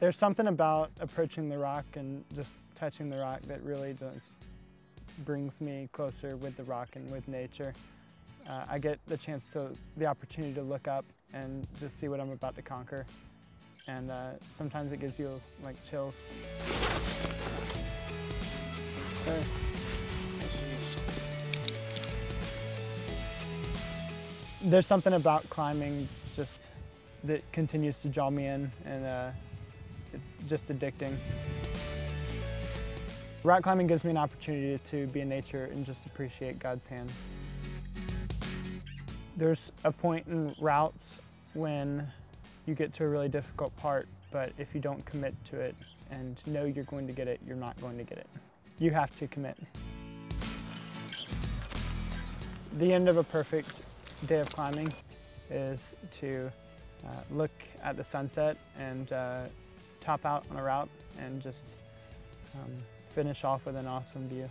There's something about approaching the rock and just touching the rock that really just brings me closer with the rock and with nature. Uh, I get the chance to, the opportunity to look up and just see what I'm about to conquer. And uh, sometimes it gives you like chills. So, there's something about climbing just that continues to draw me in and uh, it's just addicting. Rock climbing gives me an opportunity to be in nature and just appreciate God's hands. There's a point in routes when you get to a really difficult part, but if you don't commit to it and know you're going to get it, you're not going to get it. You have to commit. The end of a perfect day of climbing is to uh, look at the sunset and uh, top out on a route and just um, finish off with an awesome view.